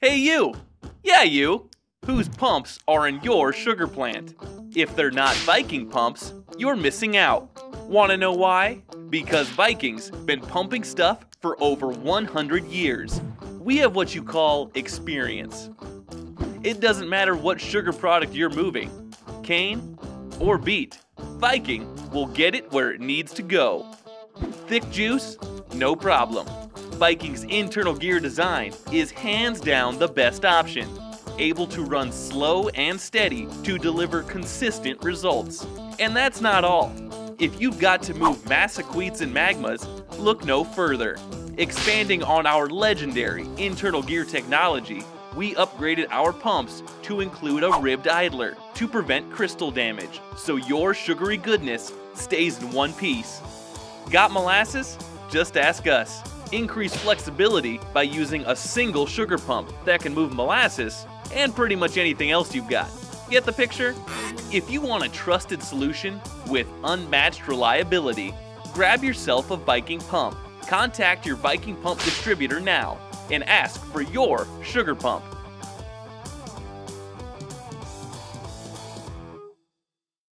Hey, you! Yeah, you! Whose pumps are in your sugar plant? If they're not Viking pumps, you're missing out. Want to know why? Because Viking's been pumping stuff for over 100 years. We have what you call experience. It doesn't matter what sugar product you're moving cane or beet, Viking will get it where it needs to go. Thick juice? No problem. Viking's internal gear design is hands down the best option, able to run slow and steady to deliver consistent results. And that's not all. If you've got to move massecuites and magmas, look no further. Expanding on our legendary internal gear technology, we upgraded our pumps to include a ribbed idler to prevent crystal damage, so your sugary goodness stays in one piece. Got molasses? Just ask us. Increase flexibility by using a single sugar pump that can move molasses and pretty much anything else you've got. Get the picture? If you want a trusted solution with unmatched reliability, grab yourself a Viking pump. Contact your Viking pump distributor now and ask for your sugar pump.